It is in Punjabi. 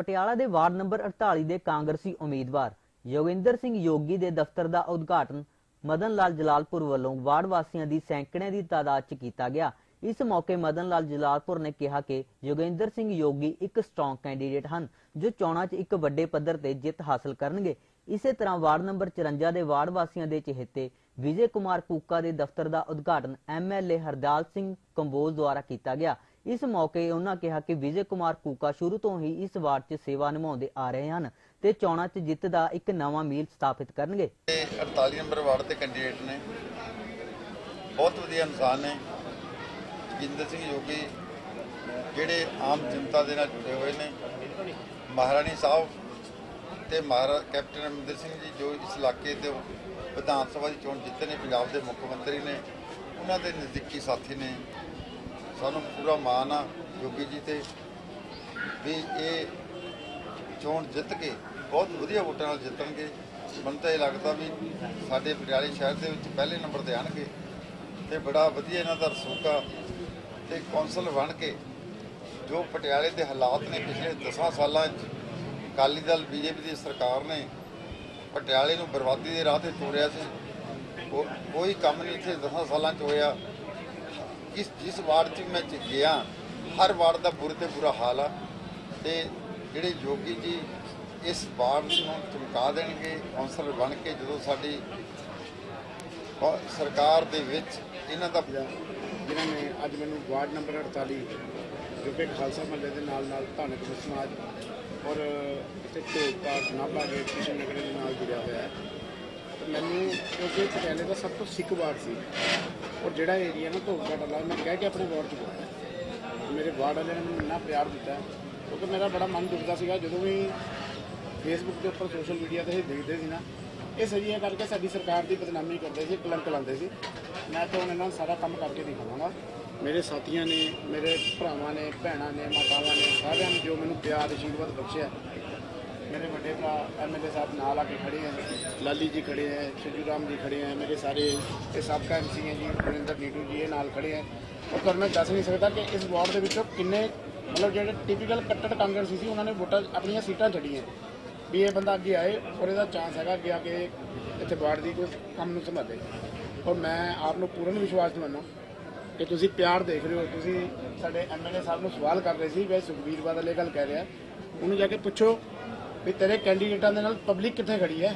ਪਟਿਆਲਾ ਦੇ ਵਾਰਡ ਨੰਬਰ 48 ਦੇ ਕਾਂਗਰਸੀ ਉਮੀਦਵਾਰ ਯੋਗਿੰਦਰ ਸਿੰਘ ਯੋਗੀ ਦੇ ਦਫ਼ਤਰ ਦਾ ਉਦਘਾਟਨ ਮਦਨ ਲਾਲ ਜਲਾਲਪੁਰ ਵੱਲੋਂ ਵਾਰਡ ਵਾਸੀਆਂ ਦੀ ਸੈਂਕੜਿਆਂ ਦੀ ਤਾਦਾਦ 'ਚ ਕੀਤਾ ਗਿਆ। ਇਸ ਮੌਕੇ ਮਦਨ ਲਾਲ ਜਲਾਲਪੁਰ ਨੇ ਕਿਹਾ ਕਿ ਯੋਗਿੰਦਰ ਸਿੰਘ ਯੋਗੀ ਇੱਕ ਸਟਰੋਂਗ ਕੈਂਡੀਡੇਟ ਹਨ, ਜੋ ਚੋਣਾਂ 'ਚ ਇੱਕ ਵੱਡੇ ਪੱਧਰ ਤੇ ਜਿੱਤ ਹਾਸਲ ਕਰਨਗੇ। ਇਸੇ ਤਰ੍ਹਾਂ ਵਾਰਡ ਨੰਬਰ 54 ਦੇ ਵਾਰਡ ਵਾਸੀਆਂ ਦੇ ਚਹੇਤੇ ਵਿਜੇ ਕੁਮਾਰ ਕੂਕਾ ਦੇ ਦਫ਼ਤਰ ਦਾ ਉਦਘਾਟਨ ਐਮਐਲਏ ਹਰਦਾਲ ਸਿੰਘ ਕੰਬੋਜ ਦੁਆਰਾ ਕੀਤਾ ਗਿਆ। ਇਸ ਮੌਕੇ ਉਹਨਾਂ ਕਿਹਾ ਕਿ ਵਿਜੇ ਕੁਮਾਰ ਕੂਕਾ ਸ਼ੁਰੂ ਤੋਂ ਹੀ ਇਸ ਵਾਰਡ 'ਚ ਸੇਵਾ ਨਿਭਾਉਂਦੇ ਆ ਰਹੇ ਹਨ ਤੇ ਚੋਣਾਂ 'ਚ ਜਿੱਤ ਦਾ ਇੱਕ ਨਵਾਂ ਮੀਲ ਸਥਾਪਿਤ ਕਰਨਗੇ। 48 ਨੰਬਰ ਵਾਰਡ ਦੇ ਕੈਂਡੀਡੇਟ ਨੇ। ਬਹੁਤ ਵਧੀਆ ਇਨਸਾਨ ਨੇ। ਜੋਗਿੰਦਰ ਸਿੰਘ ਯੋਗੀ ਜਿਹੜੇ ਆਮ ਜਨਤਾ ਦੇ ਨਾਲ ਜੁੜੇ ਹੋਏ ਨੇ। ਮਹਾਰਾਣੀ ਸਾਹਿਬ ਤੇ ਮਹਾਰਾ, ਕੈਪਟਨ ਅਮਰਿੰਦਰ ਸਿੰਘ ਜੀ ਜੋ ਇਸ ਇਲਾਕੇ ਦੇ ਵਿਧਾਨ ਸਭਾ ਦੀ ਚੋਣ ਜਿੱਤੇ ਨੇ, ਪੰਜਾਬ ਦੇ ਮੁੱਖ ਮੰਤਰੀ ਨੇ ਉਹਨਾਂ ਦੇ ਨਜ਼ਦੀਕੀ ਸਾਥੀ ਨੇ। ਸਾਨੂੰ ਪੂਰਾ ਮਾਣ ਆ ਯੋਗੀ ਜੀ ਤੇ ਵੀ ਇਹ ਚੋਣ ਜਿੱਤ ਕੇ ਬਹੁਤ ਵਧੀਆ ਵੋਟਾਂ ਨਾਲ ਜਿੱਤਣਗੇ। ਮੈਨੂੰ ਤਾਂ ਇਹ ਲੱਗਦਾ ਵੀ ਸਾਡੇ ਪਟਿਆਲੇ ਸ਼ਹਿਰ ਦੇ ਵਿੱਚ ਪਹਿਲੇ ਨੰਬਰ ਤੇ ਆਣਗੇ ਤੇ ਬੜਾ ਵਧੀਆ ਇਹਨਾਂ ਦਾ ਰਸੂਕਾ ਤੇ ਕੌਂਸਲ ਬਣ ਕੇ ਜੋ ਪਟਿਆਲੇ ਦੇ ਹਾਲਾਤ ਨੇ ਪਿਛਲੇ 10 ਸਾਲਾਂ 'ਚ ਅਕਾਲੀ ਦਲ, ਬੀਜੇਪੀ ਦੀ ਸਰਕਾਰ ਨੇ ਪਟਿਆਲੇ ਨੂੰ ਬਰਬਾਦੀ ਦੇ ਰਾਹ ਤੇ ਤੋਰਿਆ ਸੀ। ਕੋ- ਕੋਈ ਕੰਮ ਨਹੀਂ ਇੱਥੇ 10 ਸਾਲਾਂ 'ਚ ਹੋਇਆ। ਕਿਸ ਜਿਸ ਵਾਰਡ 'ਚ ਮੈਂ ਗਿਆ, ਹਰ ਵਾਰਡ ਦਾ ਬੁਰੇ ਤੇ ਬੁਰਾ ਹਾਲ ਆ। ਤੇ ਜਿਹੜੇ ਯੋਗੀ ਜੀ ਇਸ ਵਾਰਡ ਨੂੰ ਚਮਕਾ ਦੇਣਗੇ, ਕੌਂਸਲਰ ਬਣ ਕੇ ਜਦੋਂ ਸਾਡੀ ਸਰਕਾਰ ਦੇ ਵਿੱਚ ਇਹਨਾਂ ਦਾ ਜਿਨ੍ਹਾਂ ਨੇ ਅੱਜ ਮੈਨੂੰ ਵਾਰਡ ਨੰਬਰ 48 ਜੋ ਖਾਲਸਾ ਮਹੱਲੇ ਦੇ ਨਾਲ ਨਾਲ ਧਾਨਕ ਸਮਾਜ ਔਰ ਇੱਥੇ ਢੋਲਪਾਟ ਨਾਭਾ ਗੇਟ ਕਿਸ਼ਨ ਨਗਰ ਦੇ ਨਾਲ ਜੁੜਿਆ ਹੋਇਆ ਹੈ ਤੇ ਮੈਨੂੰ ਕਿਉਂਕਿ ਪਟਿਆਲੇ ਦਾ ਸਭ ਤੋਂ ਸਿੱਖ ਵਾਰਡ ਸੀ। ਔਰ ਜਿਹੜਾ ਏਰੀਆ ਨਾ ਢੋਲਪਾਟ ਵਾਲਾ ਮੈਂ ਕਹਿ ਕੇ ਆਪਣੇ ਵਾਰਡ 'ਚ ਬੁਲਾਇਆ ਮੇਰੇ ਵਾਰਡ ਵਾਲਿਆਂ ਨੇ ਮੈਨੂੰ ਇੰਨਾ ਪਿਆਰ ਦਿੱਤਾ, ਕਿਉਂਕਿ ਮੇਰਾ ਬੜਾ ਮਨ ਦੁਖਦਾ ਸੀਗਾ। ਜਦੋਂ ਵੀ ਫੇਸਬੁੱਕ ਦੇ ਉੱਪਰ ਸੋਸ਼ਲ ਮੀਡੀਆ ਤੇ ਇਹ ਦੇਖਦੇ ਸੀ ਨਾ, ਇਹ ਸਹੀ ਕਰਕੇ ਸਾਡੀ ਸਰਕਾਰ ਦੀ ਬਦਨਾਮੀ ਕਰਦੇ ਸੀ, ਕਲੰਕ ਲਾਉਂਦੇ ਸੀ। ਮੈਂ ਤਾਂ ਹੁਣ ਇਹਨਾਂ ਨੂੰ ਸਾਰਾ ਕੰਮ ਕਰਕੇ ਦਿਖਾਵਾਂਗਾ। ਮੇਰੇ ਸਾਥੀਆਂ ਨੇ, ਮੇਰੇ ਭਰਾਵਾਂ ਨੇ, ਭੈਣਾਂ ਨੇ, ਮਾਤਾਵਾਂ ਨੇ, ਸਾਰਿਆਂ ਨੇ ਜੋ ਮੈਨੂੰ ਪਿਆਰ, ਅਸ਼ੀਰਵਾਦ ਬਖਸ਼ਿਆ ਮੇਰੇ ਵੱਡੇ ਭਰਾ ਐਮਐਲਏ ਸਾਹਿਬ ਨਾਲ ਆ ਕੇ ਖੜੇ ਹੈ ਲਾਲੀ ਜੀ ਖੜੇ ਹੈ ਸ਼ਿਜੂ ਰਾਮ ਜੀ ਖੜੇ ਹੈ ਮੇਰੇ ਸਾਰੇ ਇਹ ਸਾਬਕਾ ਐਮਸੀ ਹੈ ਜੀ ਗੁਰਿੰਦਰ ਨੀਟੂ ਜੀ ਇਹ ਨਾਲ ਖੜੇ ਹੈ ਔਰ ਤੁਹਾਨੂੰ ਮੈਂ ਦੱਸ ਨਹੀਂ ਸਕਦਾ ਕਿ ਇਸ ਵਾਰਡ ਦੇ ਵਿੱਚੋਂ ਕਿੰਨੇ ਮਤਲਬ ਜਿਹੜੇ ਟਿਪੀਕਲ ਕੱਟੜ ਕਾਂਗਰਸੀ ਸੀ ਉਹਨਾਂ ਨੇ ਵੋਟਾਂ ਆਪਣੀਆਂ ਸੀਟਾਂ ਛੱਡੀਆਂ ਵੀ ਇਹ ਬੰਦਾ ਅੱਗੇ ਆਏ ਔਰ ਇਹਦਾ ਚਾਂਸ ਹੈਗਾ ਅੱਗੇ ਆ ਕੇ ਇੱਥੇ ਵਾਰਡ ਦੀ ਕੋਈ ਕੰਮ ਨੂੰ ਸੰਭਾਲੇ ਔਰ ਮੈਂ ਆਪ ਨੂੰ ਪੂਰਨ ਵਿਸ਼ਵਾਸ ਦਿਵਾਉਣਾ ਕਿ ਤੁਸੀਂ ਪਿਆਰ ਦੇਖ ਰਹੇ ਹੋ ਤੁਸੀਂ ਸਾਡੇ ਐਮਐਲਏ ਸਾਹਿਬ ਨੂੰ ਸਵਾਲ ਕਰ ਰਹੇ ਸੀ ਵੀ ਸੁਖਬੀਰ ਬਾਦਲ ਇਹ ਗੱਲ ਕਹਿ ਰਿਹਾ ਉਹਨੂੰ ਜਾ ਕੇ ਪੁੱਛੋ ਵੀ ਤੇਰੇ ਕੈਂਡੀਡੇਟਾਂ ਦੇ ਨਾਲ ਪਬਲਿਕ ਕਿੱਥੇ ਖੜੀ ਹੈ?